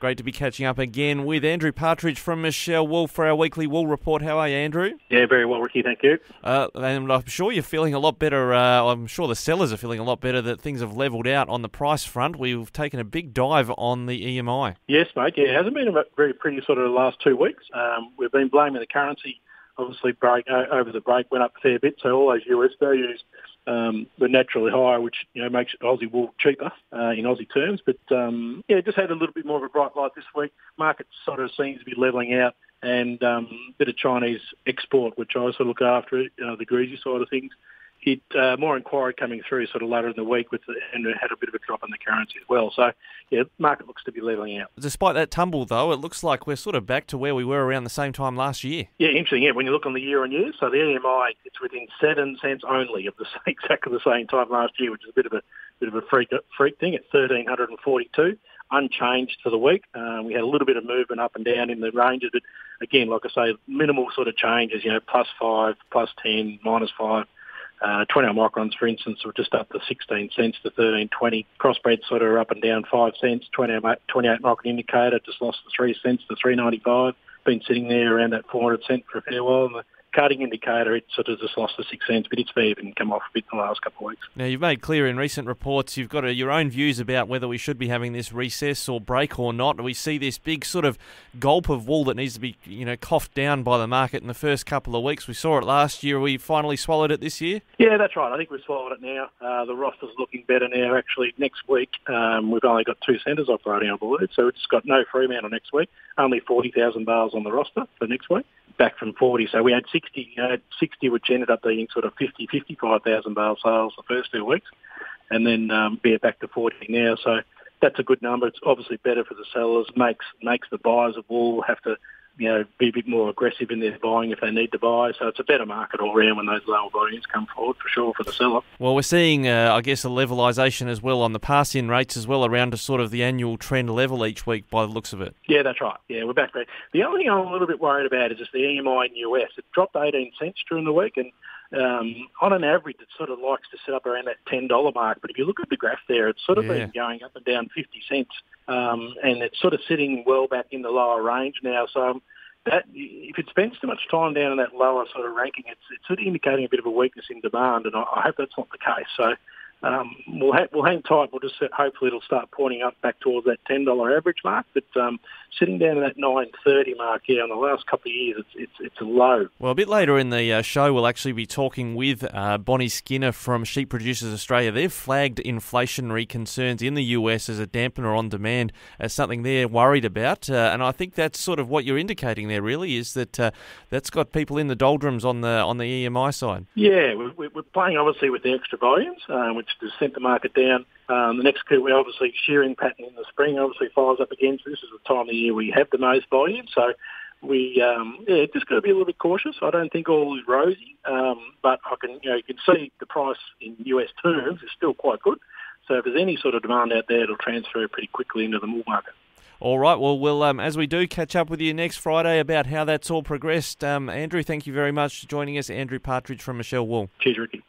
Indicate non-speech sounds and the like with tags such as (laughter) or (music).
Great to be catching up again with Andrew Partridge from Michell Wool for our weekly wool report. How are you, Andrew? Yeah, very well, Ricky. Thank you. Uh, and I'm sure you're feeling a lot better. Uh, I'm sure the sellers are feeling a lot better that things have levelled out on the price front. We've taken a big dive on the EMI. Yes, mate. Yeah, it hasn't been a very pretty sort of the last two weeks. Um, we've been blaming the currency. Obviously, break over the break went up a fair bit, so all those US values um, were naturally higher, which you know makes Aussie wool cheaper uh, in Aussie terms. But um, yeah, just had a little bit more of a bright light this week. Market sort of seems to be levelling out, and um, a bit of Chinese export, which I sort of look after, you know, the greasy side of things it uh, more inquiry coming through sort of later in the week with the, and it had a bit of a drop in the currency as well. So yeah, market looks to be leveling out. Despite that tumble though, it looks like we're sort of back to where we were around the same time last year. Yeah, interesting. Yeah, when you look on the year on year, so the EMI it's within seven cents only of the (laughs) exactly the same time last year, which is a bit of a bit of a freak freak thing at thirteen hundred and forty two. Unchanged for the week. Um, we had a little bit of movement up and down in the ranges, but again, like I say, minimal sort of changes. You know, plus five, plus ten, minus five uh, 20 microns, for instance, were just up to 16 cents to 13.20. Crossbred sort of up and down 5 cents. 28, 28 micron indicator just lost the 3 cents to 3.95. Been sitting there around that 400 cent for a fair while. And the carding indicator, it sort of just lost the six cents, but it's even come off a bit in the last couple of weeks. Now, you've made clear in recent reports you've got a, your own views about whether we should be having this recess or break or not. We see this big sort of gulp of wool that needs to be, you know, coughed down by the market in the first couple of weeks. We saw it last year. We finally swallowed it this year. Yeah, that's right. I think we've swallowed it now. Uh, the roster's looking better now. Actually, next week um, we've only got two centres operating, I believe, so it's got no Fremantle next week. Only forty thousand bales on the roster for next week back from 40. So we had 60, you know, 60 which ended up being sort of 50, 55,000 bale sales the first two weeks, and then um, be back to 40 now. So that's a good number. It's obviously better for the sellers. makes makes the buyers of wool have to you know, be a bit more aggressive in their buying if they need to buy. So it's a better market all round when those lower volumes come forward for sure for the seller. Well, we're seeing, uh, I guess, a levelisation as well on the pass-in rates as well around to sort of the annual trend level each week by the looks of it. Yeah, that's right. Yeah, we're back there. The only thing I'm a little bit worried about is just the EMI in US. It dropped 18 cents during the week and um, on an average, it sort of likes to sit up around that ten dollar mark. But if you look at the graph there, it's sort of yeah. been going up and down fifty cents, um, and it's sort of sitting well back in the lower range now. So that if it spends too much time down in that lower sort of ranking, it's, it's sort of indicating a bit of a weakness in demand, and I, I hope that's not the case. So um, we'll, ha- we'll hang tight. We'll just hopefully it'll start pointing up back towards that ten dollar average mark. But um, sitting down at that nine thirty mark here in the last couple of years, it's it's, it's a low. Well, a bit later in the uh, show, we'll actually be talking with uh, Bonnie Skinner from Sheep Producers Australia. They've flagged inflationary concerns in the US as a dampener on demand as something they're worried about, uh, and I think that's sort of what you're indicating there. Really, is that uh, that's got people in the doldrums on the on the EMI side. Yeah, we're, we're playing obviously with the extra volumes, uh, to sent the market down. Um, the next we obviously shearing pattern in the spring obviously fires up again. So this is the time of the year we have the most volume. So we um, yeah just got to be a little bit cautious. I don't think all is rosy, um, but I can you know you can see the price in US terms is still quite good. So if there's any sort of demand out there, it'll transfer pretty quickly into the wool market. All right. Well, we'll um, as we do catch up with you next Friday about how that's all progressed. Um, Andrew, thank you very much for joining us. Andrew Partridge from Michell Wool. Cheers, Ricky.